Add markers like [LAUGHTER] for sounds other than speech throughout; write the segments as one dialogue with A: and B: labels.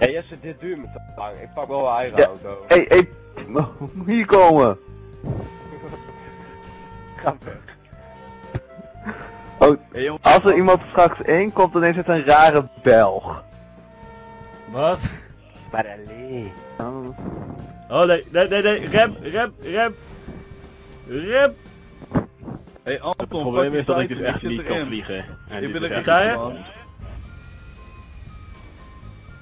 A: Hé Jesse, dit duurt me te lang. Ik pak wel een eigen
B: Ja.
A: auto.
B: Hé, hé, hier komen. [LAUGHS]
A: Ga weg.
B: Oh, als er iemand straks in komt, dan is het een rare Belg.
C: Wat?
A: Maar allee.
B: Oh.
C: Oh nee, nee, nee, nee, rem, rem, rem. Rem.
D: Hey Anton,
E: Het probleem is dat ik dus echt niet kan vliegen. En
D: Ik ben er
E: echt-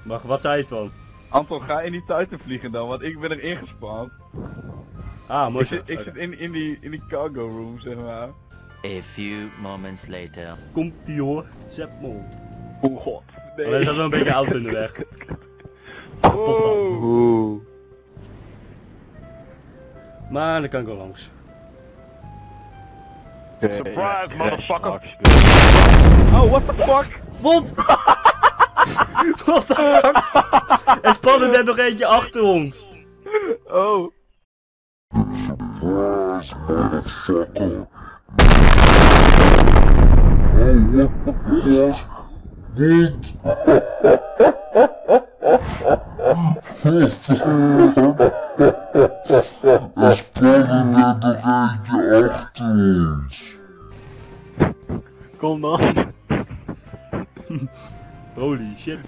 C: Wacht, wat zei je dan?
D: Anton, ga in die tuiten vliegen dan, want ik ben er ingespand.
C: Ah, mooi
D: Ik
C: zo.
D: zit, ik zit in, in, die, in die cargo room, zeg maar.
F: A few moments later.
C: Komt die hoor. Me op.
D: Oh god. Nee.
C: Alleen zat wel een beetje auto in de weg. [LAUGHS] Kapot dan.
D: Oh.
B: Oeh.
C: Maar dan kan ik wel langs.
E: Surprise, motherfucker!
D: Oh, what the fuck?
C: Wat? [LAUGHS] [LAUGHS] Wat de fuck? Er spannen net nog eentje achter ons.
D: Oh.
E: Kom dan. [LAUGHS]
C: Holy shit.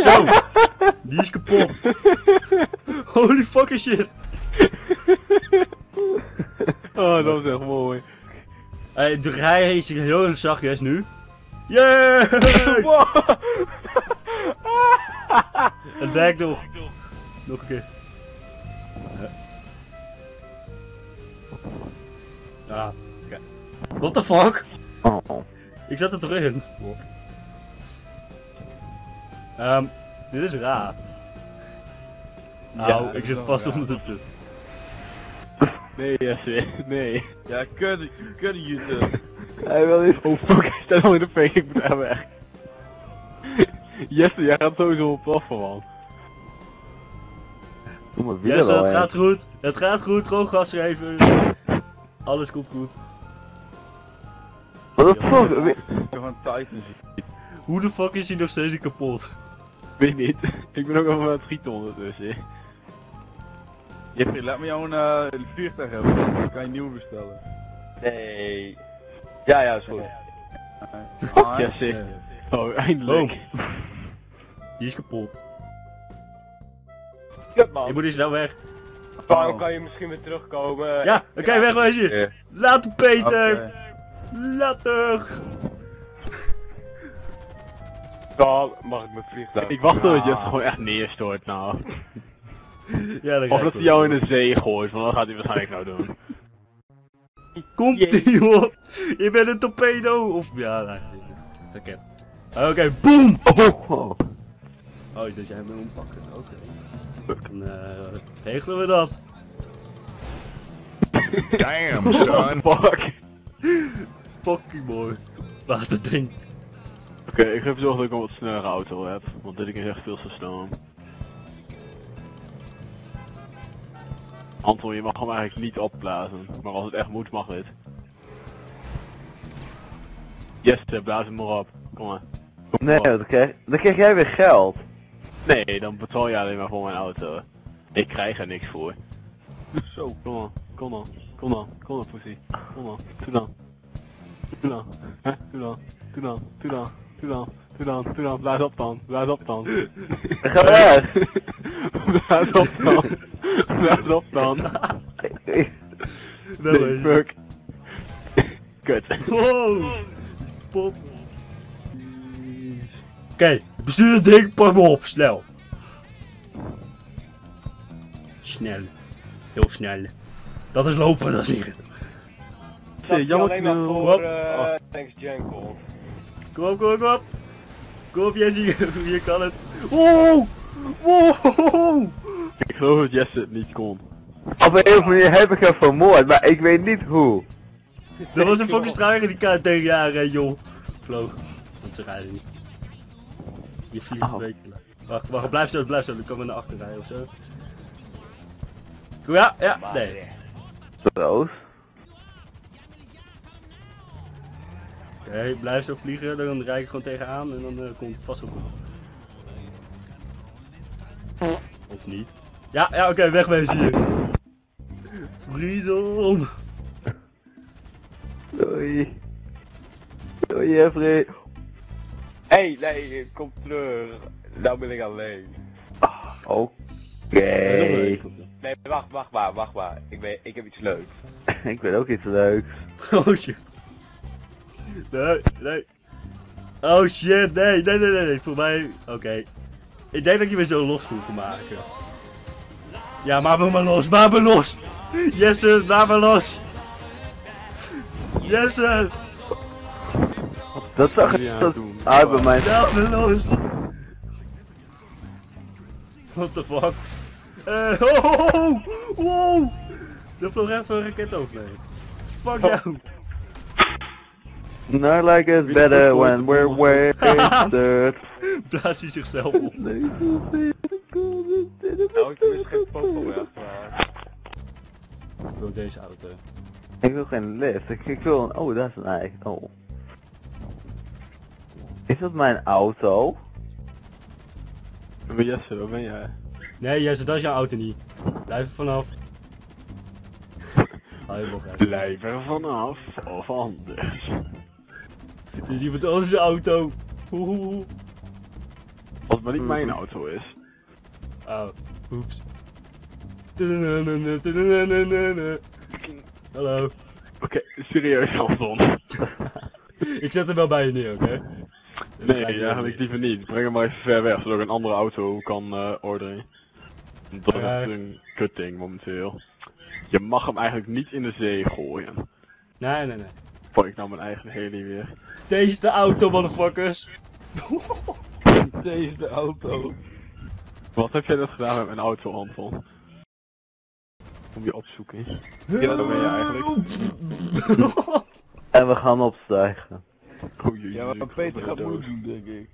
C: Zo. Die is kapot. Holy fucking shit.
E: Oh, dat is echt mooi.
C: Hey, de rij zich heel zachtjes nu. [LAUGHS] Yeah! Het werkt nog. Nog een keer. Ah. What the fuck?
B: Oh.
C: Ik zat er toch in? Wat? Ehm, dit is raar. Nou, ik zit vast
D: raar.
C: onder de te.
E: Nee, Jesse, nee.
D: Ja, kut, kut YouTube.
B: Hij wil niet.
E: Oh fuck, ik sta nog in de fake, ik moet echt weg. Jesse, jij gaat sowieso op plaffen, man.
B: Wel
C: het gaat goed. Het gaat goed. Gewoon gas geven. Alles komt goed.
B: Wat de fuck?
D: Ik heb van Titan zien.
C: Hoe de fuck is hij nog steeds niet kapot?
E: Weet niet. [LAUGHS] Ik ben ook even aan het schieten ondertussen.
D: Jeffrey, laat me jou een eh, vliegtuig hebben. Dan kan je een nieuwe bestellen.
A: Nee. Ja, ja, is goed.
D: Ah.
E: Oh, eindelijk.
C: Die is kapot.
A: Kut
C: Je
A: man.
C: moet eens nou weg.
A: Waarom kan je misschien weer terugkomen?
C: Ja, oké, wegwezen.
D: Ja.
C: Later Peter.
D: Oké.
C: Later.
A: Dan mag ik mijn vliegtuig.
E: Ik wacht tot
D: Ah.
E: Jesse gewoon echt neerstort nou.
C: Ja, dat
E: Of dat hij jou in de zee gooit, want dat gaat hij waarschijnlijk nou doen.
C: Komt ie op. Je bent een torpedo. Of ja, nee. Raket. Oké, boom.
B: Oh, oh.
C: Oh, dus jij bent ompakken. Oké. Dan eh, regelen we dat.
G: Damn, son.
E: Fuck.
C: Fucking mooi. Waar is dat ding?
E: Oké, ik ga even zorgen dat ik een wat snellere auto heb, want dit ding is echt veel te snel. Anton, je mag hem eigenlijk niet opblazen, maar als het echt moet mag dit. Yes, eh, blaas hem maar op. Kom maar. Kom
B: Nee,
E: maar.
B: dan krijg, dan krijg jij weer geld.
E: Nee, dan betaal je alleen maar voor mijn auto. Ik krijg er niks voor.
D: Zo.
E: Kom dan, kom dan, kom dan, kom dan pussy. Kom dan, doe dan. Doe dan, hè, doe dan, doe dan, doe dan, doe dan, doe dan, doe dan, blaas op dan, blaas op dan.
B: Ga weg.
E: Blaas op dan, blaas op dan.
C: Nou,
E: Nee, fuck. Kut.
C: Wow. Pop. Oké, bestuur het ding, pak me op, snel. Snel. Heel snel. Dat is lopen, dat is hier.
A: Is
D: jammer
A: alleen maar voor eh
C: Oh.
A: Thanks Jankel.
C: Kom op, kom op, kom op. Kom op, Jessie, [LAUGHS] je kan het. Wow! Wow!
E: Ik geloof dat Jesse het niet kon.
B: Op een of andere manier heb ik hem vermoord, maar ik weet niet hoe.
C: Dat was een fucking struiker die kaart tegen jaren, joh. Vloog. Want ze rijden niet. Je vliegt een
B: Oh.
C: beetje. Wacht, wacht, blijf zo, blijf zo. Dan komen we naar achter rijden of zo. Kom, Ja, ja, nee.
B: Roos.
C: Oké, blijf zo vliegen, dan rijd ik gewoon tegenaan en dan eh, komt het vast wel goed. Of niet? Ja, ja oké, wegwezen hier. Freedom!
B: Doei. Doei Jeffrey.
A: Hé, hey, nee, kom terug. Nou ben ik alleen.
B: Oké.
C: Ook leuk.
A: Nee, wacht, wacht maar, wacht maar. Ik, ben, ik heb iets leuks. [LAUGHS]
B: Ik weet ook iets leuks.
C: Oh shit. Nee, nee. Oh shit, nee, nee, nee, nee, nee. Voor mij, oké. Ik denk dat je weer zo los moet maken. Ja, maak me maar los, maak me los. Jesse, maak me los. Jesse,
B: Dat zag
E: Ja,
B: ik dat
E: doen.
B: uit bij mij.
C: laat me los. What the fuck? Eh, oh, oh, oh, wow. Er vloog even een raket over me. Fuck jou.
B: Not like it's better when we're wasted. [LAUGHS]
C: Blaast hij zichzelf op. [LAUGHS]
A: Nou, ik wist geen popo achteraan.
C: Ik wil deze auto.
B: Ik wil geen lift. Ik, ik wil een... Oh, dat is een ei. Oh. Is dat mijn auto?
E: Maar Jesse, waar ben jij?
C: Nee, Jesse, dat is jouw auto niet. Blijf er vanaf. [LAUGHS] Hou je.
E: Blijf er vanaf, of anders.
C: Dit is iemand anders zijn auto.
E: Als het maar niet mijn auto is.
C: Oh, oeps. Hallo.
E: Oké, serieus Anton.
C: Ik zet hem wel bij je neer, oké?
E: Nee, eigenlijk liever niet. Breng hem maar even ver weg, zodat ik een andere auto kan eh, orderen. Dat is
C: Ja.
E: een kutding momenteel. Je mag hem eigenlijk niet in de zee gooien.
C: Nee, nee, nee.
E: Pak ik nou mijn eigen heli weer.
C: Deze is de auto, motherfuckers. [LAUGHS]
E: Deze de auto. Wat heb jij net gedaan met mijn auto, Anton? Om je opzoeken. Ja, dat ben je eigenlijk. [LAUGHS]
B: En we gaan opstijgen.
E: Oh, jee,
A: Ja, maar
E: jee,
A: Peter
E: ik
A: gaat moeilijk doen, denk ik.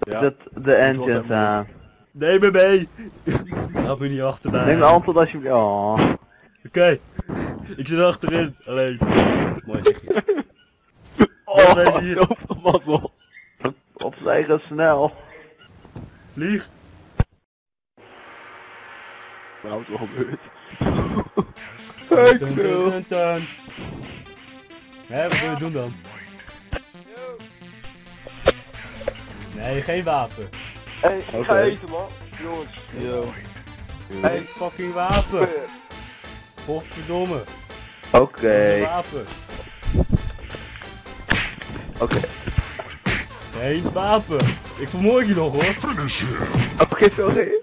E: Ja,
B: Zet de engines aan.
C: Neem me mee. [LAUGHS] Laat me niet achterbij.
B: Neem de antwoord alsjeblieft. Oh.
C: Oké. Ik zit achterin. Alleen. Mooi lichtje.
B: Oh,
C: Wegwezen hier.
E: Wat wel.
B: opstijgen snel.
C: Vlieg.
E: Mijn auto gebeurt.
C: Dun, dun, dun. Hé, wat wil je doen dan? Nee, geen wapen.
A: Hé, hey, ik ga eten, man. Jongens. Yo.
C: Geen fucking wapen. Godverdomme.
B: Oké.
C: Geen wapen.
B: Oké.
C: Geen wapen. Ik vermoord je nog hoor.
B: Oké, sorry.